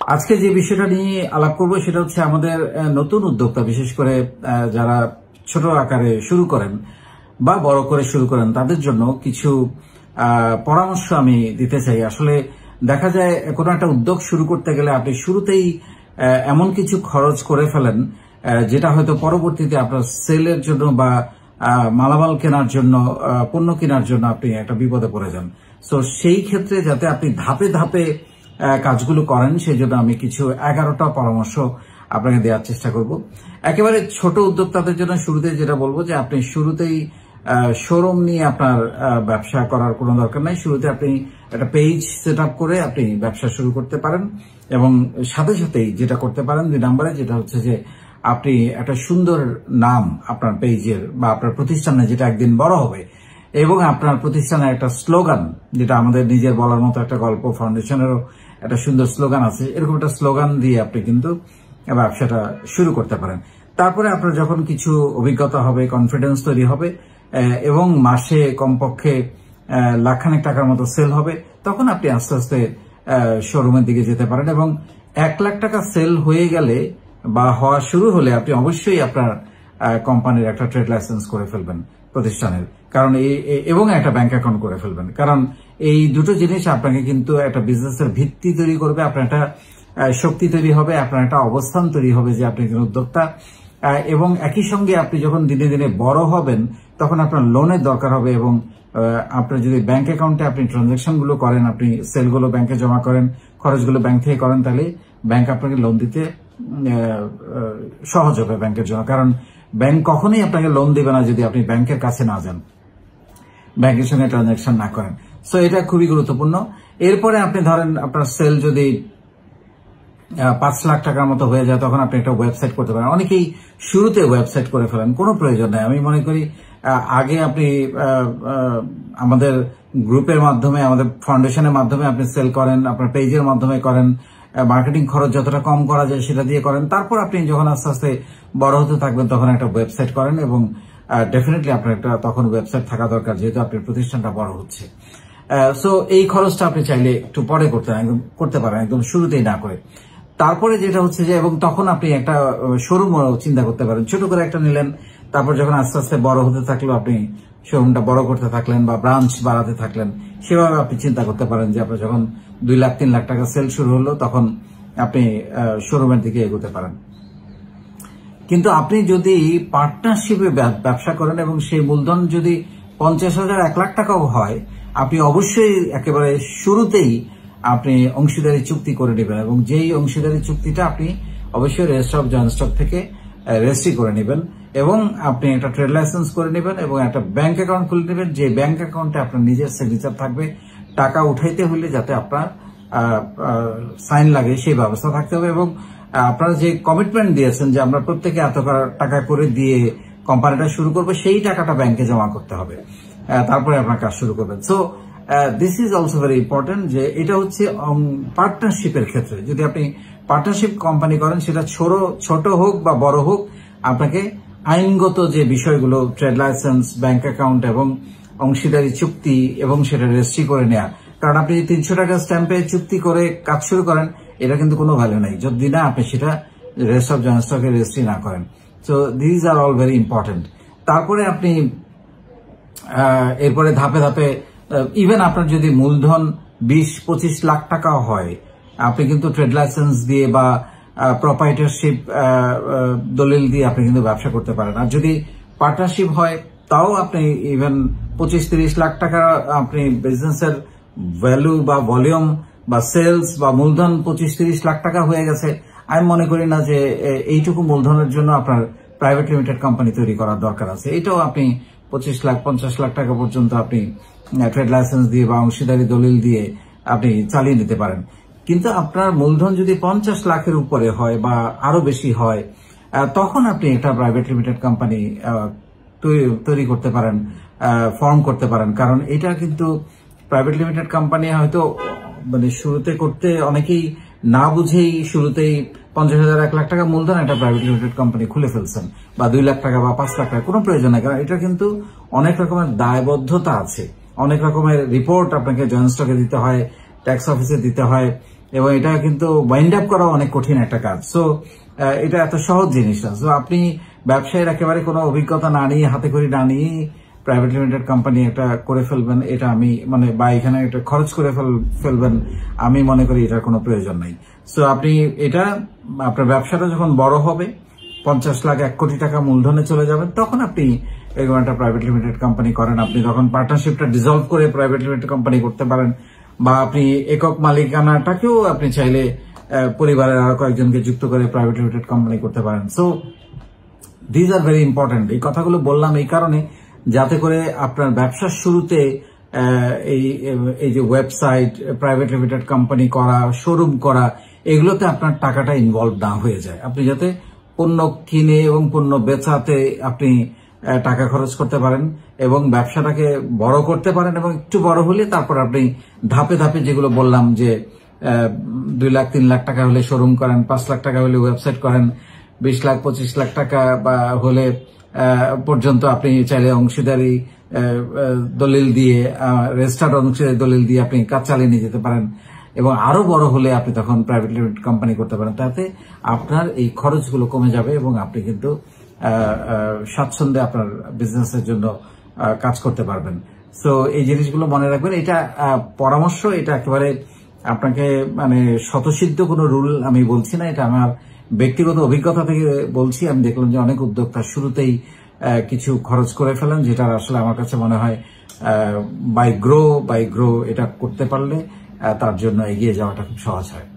আজকে যে বিষয়টা নিয়ে আলাপ করব সেটা হচ্ছে আমাদের নতুন উদ্যোক্তা, বিশেষ করে যারা ছোট আকারে শুরু করেন বা বড় করে শুরু করেন, তাদের জন্য কিছু পরামর্শ আমি দিতে চাই। আসলে দেখা যায়, কোনো একটা উদ্যোগ শুরু করতে গেলে আপনি শুরুতেই এমন কিছু খরচ করে ফেলেন যেটা হয়তো পরবর্তীতে আপনার সেলের জন্য বা মালামাল কেনার জন্য পণ্য কেনার জন্য আপনি একটা বিপদে পড়ে যান। তো সেই ক্ষেত্রে যাতে আপনি ধাপে ধাপে কাজগুলো করেন সেই জন্য আমি কিছু এগারোটা পরামর্শ আপনাকে দেওয়ার চেষ্টা করব। একেবারে ছোট উদ্যোক্তাদের জন্য শুরুতে যেটা বলব যে আপনি শুরুতেই শোরুম নিয়ে আপনার ব্যবসা করার কোনো দরকার নাই। শুরুতে আপনি একটা পেজ সেট করে আপনি ব্যবসা শুরু করতে পারেন এবং সাথে সাথেই যেটা করতে পারেন দুই নম্বরে যেটা হচ্ছে যে আপনি একটা সুন্দর নাম আপনার পেজের বা আপনার প্রতিষ্ঠানে যেটা একদিন বড় হবে এবং আপনার প্রতিষ্ঠানের একটা স্লোগান যেটা আমাদের নিজের বলার মতো একটা গল্প ফাউন্ডেশনেরও একটা সুন্দর স্লোগান আছে। এরকম একটা স্লোগান দিয়ে আপনি কিন্তু ব্যবসাটা শুরু করতে পারেন। তারপরে আপনার যখন কিছু অভিজ্ঞতা হবে কনফিডেন্স তৈরি হবে এবং মাসে কমপক্ষে লাখখানেক টাকার মতো সেল হবে, তখন আপনি আস্তে আস্তে শোরুমের দিকে যেতে পারেন এবং এক লাখ টাকা সেল হয়ে গেলে বা হওয়া শুরু হলে আপনি অবশ্যই আপনার কোম্পানির একটা ট্রেড লাইসেন্স করে ফেলবেন, প্রতিষ্ঠানের। কারণ এবং একটা ব্যাংক অ্যাকাউন্ট করে ফেলবেন। কারণ এই দুটো জিনিস আপনাকে কিন্তু একটা বিজনেসের ভিত্তি তৈরি করবে, আপনার একটা শক্তি তৈরি হবে, আপনার একটা অবস্থান তৈরি হবে যে আপনি একজন উদ্যোক্তা। এবং একই সঙ্গে আপনি যখন দিনে দিনে বড় হবেন, তখন আপনার লোনের দরকার হবে এবং আপনার যদি ব্যাংক অ্যাকাউন্টে আপনি ট্রানজাকশনগুলো করেন, আপনি সেলগুলো ব্যাংকে জমা করেন, খরচগুলো ব্যাংক থেকে করেন, তাহলে ব্যাংক আপনাকে লোন দিতে সহজ হবে ব্যাংকের জন্য। কারণ ব্যাংক কখনোই আপনাকে লোন দেবে না যদি আপনি ব্যাংকের কাছে না যান। ব্যাংকের সঙ্গে ট্রানজাকশন না করেন। সো এটা খুবই গুরুত্বপূর্ণ। এরপরে আপনি ধরেন আপনার সেল যদি পাঁচ লাখ টাকার মতো হয়ে যায়, তখন আপনি একটা ওয়েবসাইট করতে পারেন। অনেকেই শুরুতে ওয়েবসাইট করে ফেলেন, কোনো প্রয়োজন নেই। আমি মনে করি আগে আপনি আমাদের গ্রুপের মাধ্যমে, আমাদের ফাউন্ডেশনের মাধ্যমে আপনি সেল করেন, আপনার পেজের মাধ্যমে করেন মার্কেটিং খরচ যতটা কম করা যায় সেটা দিয়ে করেন। তারপর আপনি যখন আস্তে আস্তে বড় হতে থাকবেন, তখন একটা ওয়েবসাইট করেন এবং ডেফিনেটলি আপনার একটা, তখন ওয়েবসাইট থাকা দরকার, যেহেতু আপনার প্রতিষ্ঠানটা বড় হচ্ছে। সো এই খরচটা আপনি চাইলে একটু পরে করতে একদম করতে পারেন, একদম শুরুতেই না করে। তারপরে যেটা হচ্ছে যে, এবং তখন আপনি একটা শোরুম চিন্তা করতে পারেন। ছোট করে একটা নিলেন, তারপর যখন আস্তে আস্তে বড় হতে থাকল, আপনি শোরুমটা বড় করতে থাকলেন বা ব্রাঞ্চ বাড়াতে থাকলেন, সেভাবে আপনি চিন্তা করতে পারেন যে, আপনার যখন দুই লাখ, তিন লাখ টাকা সেল শুরু হলো, তখন আপনি শোরুমের দিকে এগোতে পারেন। কিন্তু আপনি যদি পার্টনারশিপে ব্যবসা করেন এবং সেই মূলধন যদি পঞ্চাশ হাজার, এক লাখ টাকাও হয় আপনি অবশ্যই একেবারে শুরুতেই আপনি অংশীদারি চুক্তি করে নেবেন এবং যেই অংশীদারি চুক্তিটা আপনি অবশ্যই রেজিস্টার অফ জয়েন্ট স্টক থেকে রেজিস্ট্রি করে নেবেন এবং আপনি একটা ট্রেড লাইসেন্স করে নেবেন এবং একটা ব্যাংক অ্যাকাউন্ট খুলে নেবেন। যে ব্যাংক অ্যাকাউন্টে আপনার নিজের সিগনেচার থাকবে, টাকা উঠাইতে হলে যাতে আপনার সাইন লাগে, সেই ব্যবস্থা থাকতে হবে এবং আপনারা যে কমিটমেন্ট দিয়েছেন যে আমরা প্রত্যেকে এত টাকা করে দিয়ে কোম্পানিটা শুরু করব, সেই টাকাটা ব্যাংকে জমা করতে হবে। তারপরে আপনার কাজ শুরু করবেন। So this is also very important যে এটা হচ্ছে পার্টনারশিপের ক্ষেত্রে। যদি আপনি পার্টনারশিপ কোম্পানি করেন, সেটা ছোট ছোট হোক বা বড় হোক, আপনাকে আইনগত যে বিষয়গুলো ট্রেড লাইসেন্স ব্যাংক অ্যাকাউন্ট এবং অংশীদারি চুক্তি এবং সেটা রেজিস্ট্রি করে নেওয়া কারণ আপনি তিনশো টাকা স্ট্যাম্পে চুক্তি করে কাজ শুরু করেন, এটা কিন্তু কোনো ভ্যালু নাই। যদি না, আপনি সেটা রেস্ট অফ জয়েন্ট স্টকে রেজিস্ট্রি না করেন। So these are all very important তারপরে আপনি এরপরে ধাপে ধাপে ইভেন আপনার যদি মূলধন বিশ, পঁচিশ লাখ টাকাও হয়, আপনি কিন্তু ট্রেড লাইসেন্স দিয়ে বা প্রপাইটারশিপ দলিল দিয়ে আপনি কিন্তু ব্যবসা করতে পারেন। আর যদি পার্টনারশিপ হয়, তাও আপনি ইভেন পঁচিশ, তিরিশ লাখ টাকা আপনি বিজনেসের ভ্যালু বা ভলিউম বা সেলস বা মূলধন পঁচিশ, তিরিশ লাখ টাকা হয়ে গেছে, আমি মনে করি না যে এইটুকু মূলধনের জন্য আপনার প্রাইভেট লিমিটেড কোম্পানি তৈরি করার দরকার আছে। এটাও আপনি পঁচিশ লাখ, পঞ্চাশ লাখ টাকা পর্যন্ত আপনি ট্রেড লাইসেন্স দিয়ে বা অংশীদারি দলিল দিয়ে আপনি চালিয়ে নিতে পারেন। কিন্তু আপনার মূলধন যদি পঞ্চাশ লাখের উপরে হয় বা আরও বেশি হয় তখন আপনি একটা প্রাইভেট লিমিটেড কোম্পানি তৈরি করতে পারেন ফর্ম করতে পারেন। কারণ এটা কিন্তু প্রাইভেট লিমিটেড কোম্পানি হয়তো মানে শুরুতে করতে অনেকেই না বুঝেই শুরুতেই পঞ্চাশ হাজার, এক লাখ টাকা মূলধন একটা প্রাইভেট লিমিটেড কোম্পানি খুলে ফেলছেন বা দুই লাখ টাকা বা পাঁচ লাখ টাকা, কোনো প্রয়োজন নেই। কারণ এটা কিন্তু অনেক রকমের দায়বদ্ধতা আছে। অনেক রকমের রিপোর্ট আপনাকে জয়েন্ট স্টকে দিতে হয় ট্যাক্স অফিসে দিতে হয়, এবং এটা কিন্তু ওয়াইন্ড আপ করা অনেক কঠিন একটা কাজ। সো এটা এত সহজ জিনিস না। সো আপনি ব্যবসায়ের একেবারে কোনো অভিজ্ঞতা না নিয়ে, হাতে করে না নিয়ে প্রাইভেট লিমিটেড কোম্পানি একটা করে ফেলবেন, এটা আমি মানে বা এখানে একটা খরচ করে ফেলবেন, আমি মনে করি এটার কোনো প্রয়োজন নাই। সো আপনি এটা আপনার ব্যবসাটা যখন বড় হবে, পঞ্চাশ লাখ, এক কোটি টাকা মূলধনে চলে যাবেন, তখন আপনি এরকম একটা প্রাইভেট লিমিটেড কোম্পানি করেন। আপনি তখন পার্টনারশিপটা ডিজলভ করে প্রাইভেট লিমিটেড কোম্পানি করতে পারেন, বা আপনি একক মালিকানাটাকেও আপনি চাইলে পরিবারের আরও কয়েকজনকে যুক্ত করে প্রাইভেট লিমিটেড কোম্পানি করতে পারেন। So these are very important এই কথাগুলো বললাম এই কারণে, যাতে করে আপনার ব্যবসার শুরুতে এই এই যে ওয়েবসাইট প্রাইভেট লিমিটেড কোম্পানি করা শোরুম করা এগুলোতে আপনার টাকাটা ইনভলভ না হয়ে যায়। আপনি যাতে পণ্য কিনে এবং পণ্য বেচাতে আপনি টাকা খরচ করতে পারেন এবং ব্যবসাটাকে বড় করতে পারেন এবং একটু বড় হলে তারপর আপনি ধাপে ধাপে যেগুলো বললাম যে দুই লাখ, তিন লাখ টাকা হলে শোরুম করেন, পাঁচ লাখ টাকা হলে ওয়েবসাইট করেন, বিশ লাখ, পঁচিশ লাখ টাকা বা হলে পর্যন্ত আপনি চাইলে অংশীদারি দলিল দিয়ে রেজিস্টার্ড অংশীদারি দলিল দিয়ে আপনি কাজ চালিয়ে নিয়ে যেতে পারেন। এবং আরও বড় হলে আপনি তখন প্রাইভেট লিমিটেড কোম্পানি করতে পারেন। তাতে আপনার এই খরচগুলো কমে যাবে এবং আপনি কিন্তু স্বাচ্ছন্দ্যে আপনার বিজনেসের জন্য কাজ করতে পারবেন। সো এই জিনিসগুলো মনে রাখবেন, এটা পরামর্শ, এটা একেবারে আপনাকে মানে শতসিদ্ধ কোনো রুল আমি বলছি না, এটা আমার ব্যক্তিগত অভিজ্ঞতা থেকে বলছি। আমি দেখলাম যে অনেক উদ্যোক্তা শুরুতেই কিছু খরচ করে ফেলেন যেটা আসলে আমার কাছে মনে হয় বাই গ্রো বাই গ্রো এটা করতে পারলে তার জন্য এগিয়ে যাওয়াটা খুব সহজ হয়।